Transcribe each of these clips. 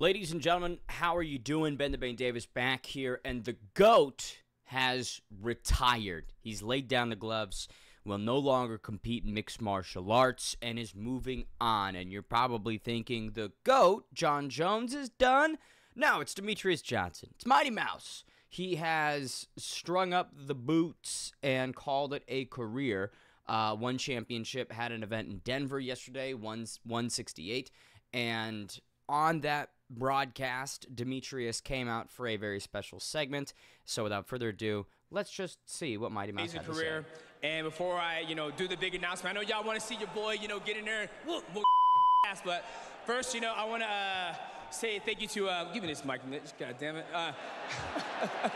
Ladies and gentlemen, how are you doing? Ben the Bane Davis back here, and the GOAT has retired. He's laid down the gloves, will no longer compete in mixed martial arts, and is moving on. And you're probably thinking, the GOAT, Jon Jones, is done? No, it's Demetrious Johnson. It's Mighty Mouse. He has strung up the boots and called it a career. Uh, one championship, had an event in Denver yesterday, one, 168. And on that broadcast, Demetrious came out for a very special segment. So without further ado, let's just see what Mighty Mouse had to career. say. And before I, you know, do the big announcement, I know y'all want to see your boy, you know, get in there, whoop, whoop, ass. But first, you know, I want to uh, say thank you to. Uh, give me this mic, Mitch. God damn it. Uh,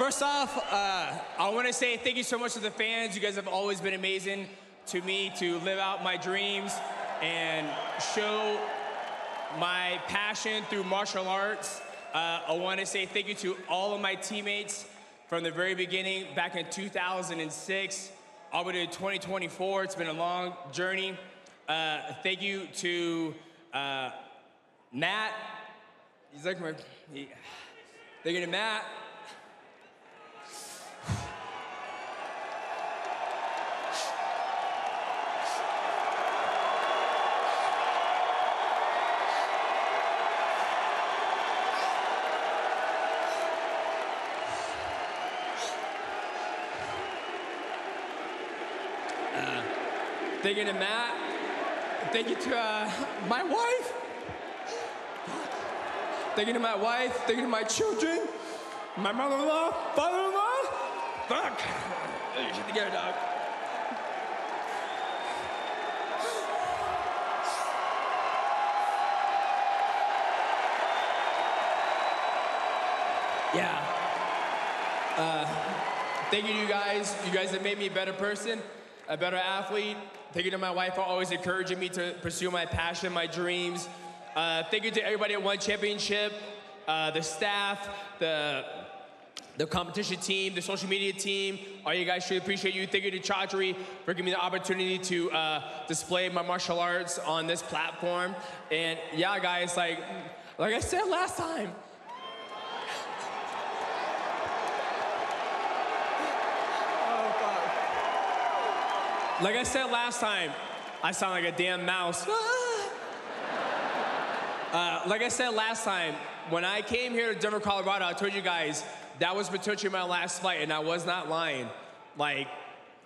First off, uh, I want to say thank you so much to the fans. You guys have always been amazing to me to live out my dreams and show my passion through martial arts. Uh, I want to say thank you to all of my teammates from the very beginning, back in 2006, all the way to 2024. It's been a long journey. Uh, thank you to uh, Matt. He's like my. He, thank you to Matt. Thank you to Matt. Thank you to uh, my wife. Thank you to my wife. Thank you to my children. My mother-in-law, father-in-law. Fuck. Get your shit together, dog. Yeah. Uh, thank you to you guys. You guys have made me a better person, a better athlete. Thank you to my wife for always encouraging me to pursue my passion, my dreams. Uh, thank you to everybody at One Championship, uh, the staff, the the competition team, the social media team. All you guys, really appreciate you. Thank you to Chatri for giving me the opportunity to uh, display my martial arts on this platform. And yeah, guys, like like I said last time. Like I said last time, I sound like a damn mouse. Uh, like I said last time, when I came here to Denver, Colorado, I told you guys that was potentially my last fight, and I was not lying. Like,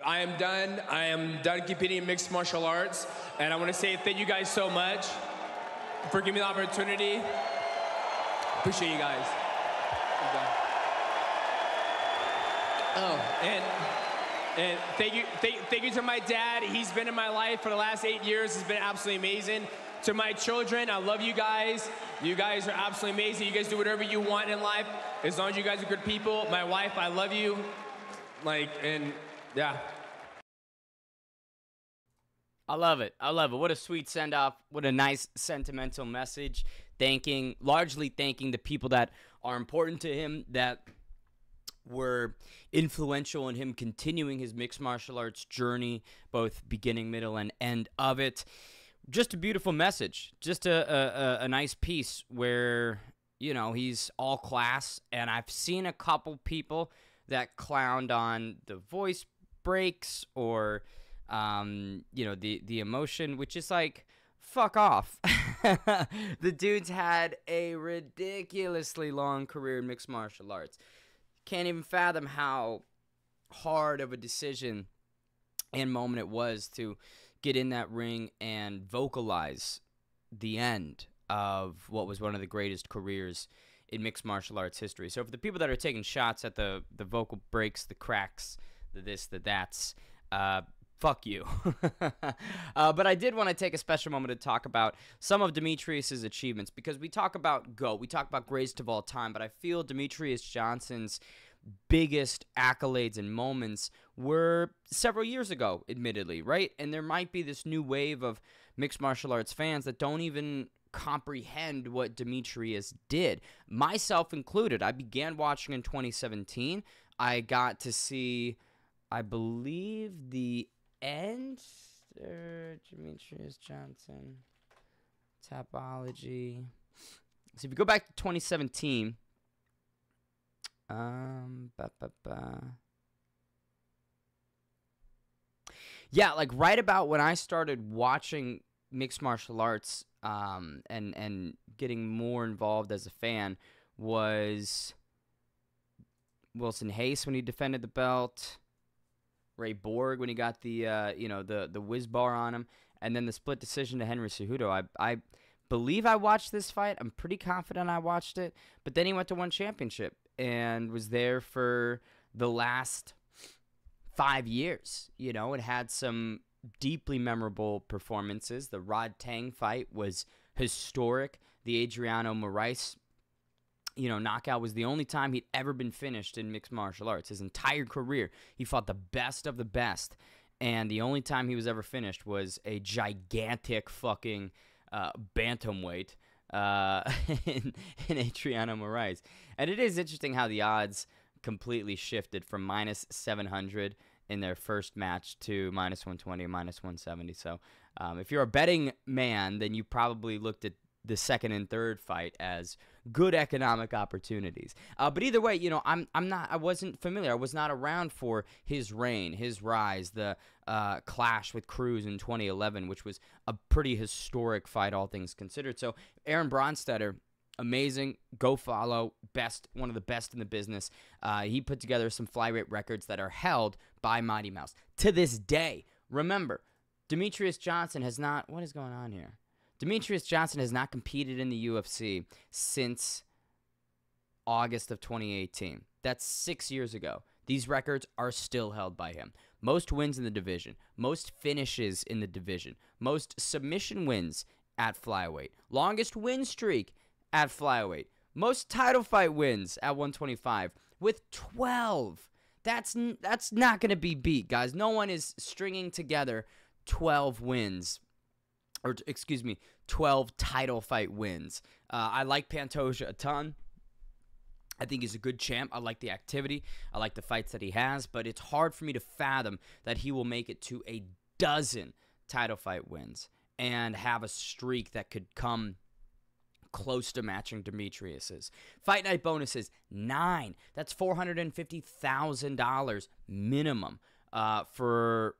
I am done. I am done competing in mixed martial arts, and I want to say thank you guys so much for giving me the opportunity. Appreciate you guys. Oh, and and thank you, thank, thank you to my dad. He's been in my life for the last eight years. He's been absolutely amazing. To my children, I love you guys. You guys are absolutely amazing. You guys do whatever you want in life as long as you guys are good people. My wife, I love you. Like, and yeah. I love it. I love it. What a sweet send off. What a nice sentimental message. Thanking, largely thanking the people that are important to him, that were influential in him continuing his mixed martial arts journey, both beginning, middle, and end of it. Just a beautiful message. Just a, a, a nice piece where, you know, he's all class. And I've seen a couple people that clowned on the voice breaks or, um, you know, the, the emotion, which is like, fuck off. the dude's had a ridiculously long career in mixed martial arts can't even fathom how hard of a decision and moment it was to get in that ring and vocalize the end of what was one of the greatest careers in mixed martial arts history. So for the people that are taking shots at the the vocal breaks, the cracks, the this, the that's, uh, fuck you. uh, but I did want to take a special moment to talk about some of Demetrious's achievements because we talk about GO, we talk about greatest of all time, but I feel Demetrious Johnson's biggest accolades and moments were several years ago, admittedly, right? And there might be this new wave of mixed martial arts fans that don't even comprehend what Demetrious did, myself included. I began watching in 2017. I got to see, I believe, the end. Uh, Demetrious Johnson, Tapology. So if you go back to 2017, um, ba, ba, ba. yeah, like right about when I started watching mixed martial arts, um, and and getting more involved as a fan was Wilson Reis when he defended the belt, Ray Borg when he got the uh, you know the the whiz bar on him, and then the split decision to Henry Cejudo. I I believe I watched this fight. I'm pretty confident I watched it. But then he went to one championship and was there for the last five years. You know, it had some deeply memorable performances. The Rodtang fight was historic. The Adriano Moraes, you know, knockout was the only time he'd ever been finished in mixed martial arts. His entire career, he fought the best of the best. And the only time he was ever finished was a gigantic fucking uh, bantamweight uh, in, in Adriano Moraes. And it is interesting how the odds completely shifted from minus 700 in their first match to minus 120 or minus 170. So um, if you're a betting man, then you probably looked at the second and third fight as good economic opportunities. Uh, but either way, you know, I'm I'm not I wasn't familiar. I was not around for his reign, his rise, the uh, clash with Cruz in 2011, which was a pretty historic fight, all things considered. So Aaron Bronsteter amazing. Go follow. Best, one of the best in the business. Uh, he put together some flyweight records that are held by Mighty Mouse to this day. Remember, Demetrious Johnson has not. What is going on here? Demetrious Johnson has not competed in the UFC since August of 2018. That's six years ago. These records are still held by him. Most wins in the division, most finishes in the division, most submission wins at flyweight, longest win streak at flyweight. Most title fight wins at 125 with 12. That's that's not going to be beat, guys. No one is stringing together 12 wins or excuse me, 12 title fight wins. Uh, I like Pantoja a ton. I think he's a good champ. I like the activity. I like the fights that he has, but it's hard for me to fathom that he will make it to a dozen title fight wins and have a streak that could come close to matching Demetrious's. Fight night bonuses, nine. That's $450,000 minimum uh, for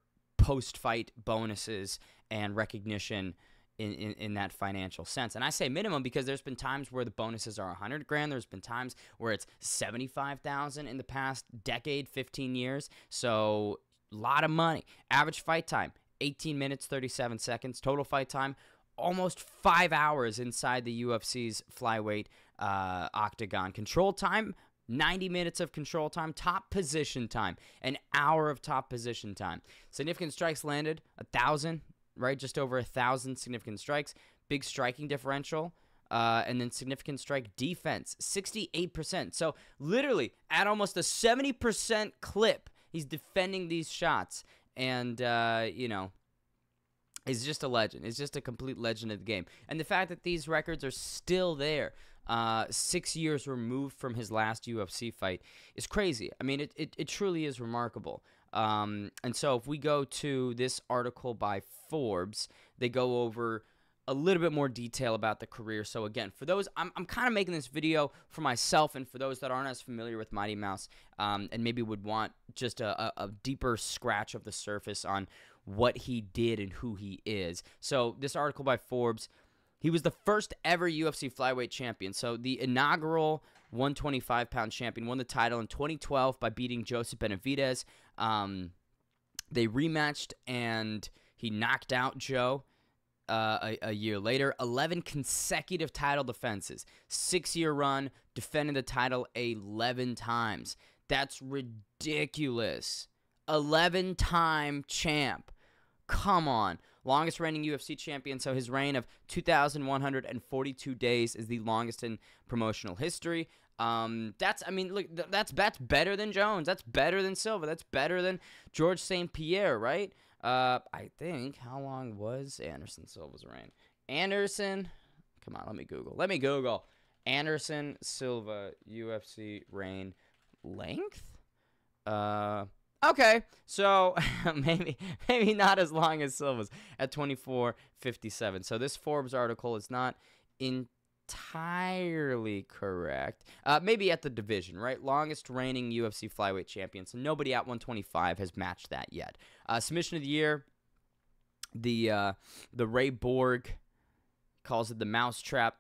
post fight bonuses and recognition. In, in, in, that financial sense. And I say minimum because there's been times where the bonuses are 100 grand. There's been times where it's 75,000 in the past decade, 15 years. So a lot of money. Average fight time, 18 minutes, 37 seconds. Total fight time, almost five hours inside the UFC's flyweight uh, octagon. Control time, 90 minutes of control time, top position time, an hour of top position time. Significant strikes landed, a thousand, right? Just over a thousand significant strikes. Big striking differential. Uh, and then significant strike defense, 68%. So literally at almost a 70% clip, he's defending these shots. And, uh, you know, is just a legend. Is just a complete legend of the game. And the fact that these records are still there, uh, six years removed from his last UFC fight, is crazy. I mean, it, it, it truly is remarkable. Um, and so if we go to this article by Forbes, they go over a little bit more detail about the career. So again, for those, I'm, I'm kind of making this video for myself and for those that aren't as familiar with Mighty Mouse um, and maybe would want just a, a, a deeper scratch of the surface on what he did and who he is. So, this article by Forbes, he was the first ever UFC flyweight champion. So, the inaugural 125 pound champion won the title in 2012 by beating Joseph Benavidez. Um, they rematched and he knocked out Joe. Uh, a, a, year later, 11 consecutive title defenses, six year run, defending the title 11 times. That's ridiculous. 11 time champ. Come on. Longest reigning UFC champion, so his reign of 2,142 days is the longest in promotional history. Um, that's, I mean, look, th- that's that's better than Jones. That's better than Silva. That's better than Georges St. Pierre, right? Uh, I think. How long was Anderson Silva's reign? Anderson, come on, let me Google. Let me Google. Anderson Silva UFC reign length. Uh, Okay, so maybe maybe not as long as Silva's at 24.57. So this Forbes article is not entirely correct. Uh, maybe at the division, right? Longest reigning UFC flyweight champion. So nobody at 125 has matched that yet. Uh, submission of the year, the uh, the Ray Borg calls it the mousetrap,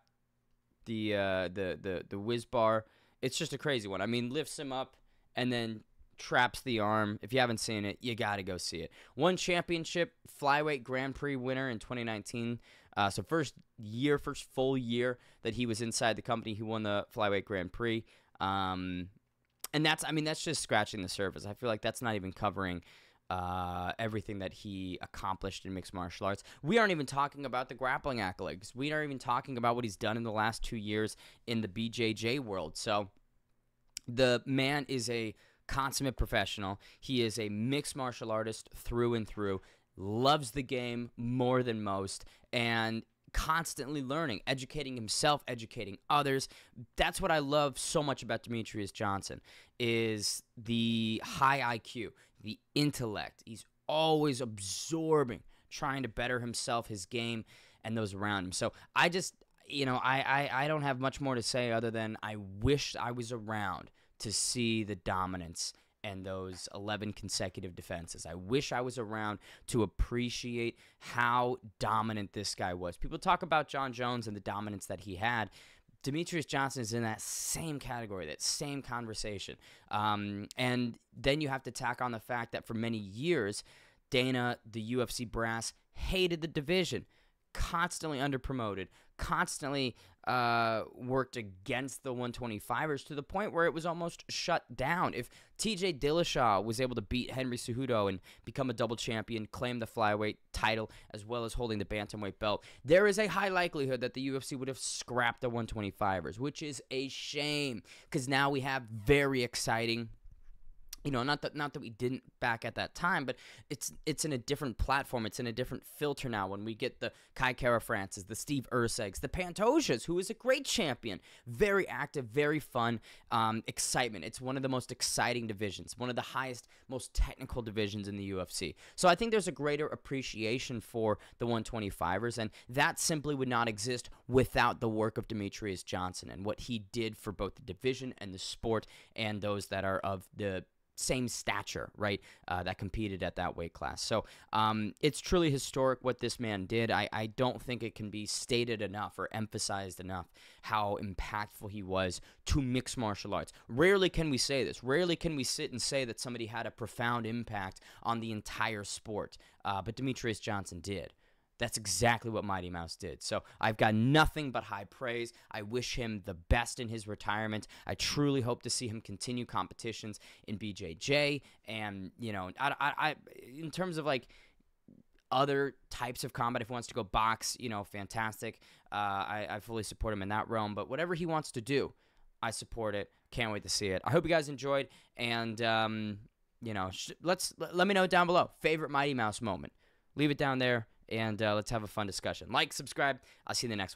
the uh, the the the whiz bar. It's just a crazy one. I mean, lifts him up and then traps the arm. If you haven't seen it, you got to go see it. One championship flyweight Grand Prix winner in 2019. Uh, so first year, first full year that he was inside the company, he won the flyweight Grand Prix. Um, and that's, I mean, that's just scratching the surface. I feel like that's not even covering uh, everything that he accomplished in mixed martial arts. We aren't even talking about the grappling accolades. We aren't even talking about what he's done in the last two years in the BJJ world. So the man is a consummate professional. He is a mixed martial artist through and through, loves the game more than most, and constantly learning, educating himself, educating others. That's what I love so much about Demetrious Johnson is the high IQ, the intellect. He's always absorbing, trying to better himself, his game, and those around him. So I just, you know, I, I, I don't have much more to say other than I wish I was around to see the dominance and those 11 consecutive defenses. I wish I was around to appreciate how dominant this guy was. People talk about Jon Jones and the dominance that he had. Demetrious Johnson is in that same category, that same conversation. Um, and then you have to tack on the fact that for many years, Dana, the UFC brass, hated the division, constantly underpromoted, constantly uh, worked against the 125ers to the point where it was almost shut down. If TJ Dillashaw was able to beat Henry Cejudo and become a double champion, claim the flyweight title as well as holding the bantamweight belt, there is a high likelihood that the UFC would have scrapped the 125ers, which is a shame because now we have very exciting you know, not that not that we didn't back at that time, but it's it's in a different platform. It's in a different filter now. When we get the Kai Kara-Francis, the Steve Ercegs, the Pantojas, who is a great champion, very active, very fun, um, excitement. It's one of the most exciting divisions, one of the highest, most technical divisions in the UFC. So I think there's a greater appreciation for the 125ers, and that simply would not exist without the work of Demetrious Johnson and what he did for both the division and the sport, and those that are of the same stature, right, uh, that competed at that weight class. So um, it's truly historic what this man did. I, I don't think it can be stated enough or emphasized enough how impactful he was to mixed martial arts. Rarely can we say this. Rarely can we sit and say that somebody had a profound impact on the entire sport. Uh, but Demetrious Johnson did. That's exactly what Mighty Mouse did. So I've got nothing but high praise. I wish him the best in his retirement. I truly hope to see him continue competitions in BJJ. And, you know, I, I, I in terms of like other types of combat, if he wants to go box, you know, fantastic. Uh, I, I fully support him in that realm. But whatever he wants to do, I support it. Can't wait to see it. I hope you guys enjoyed. And, um, you know, let's let me know down below. Favorite Mighty Mouse moment. Leave it down there and uh, let's have a fun discussion. Like, subscribe. I'll see you in the next one.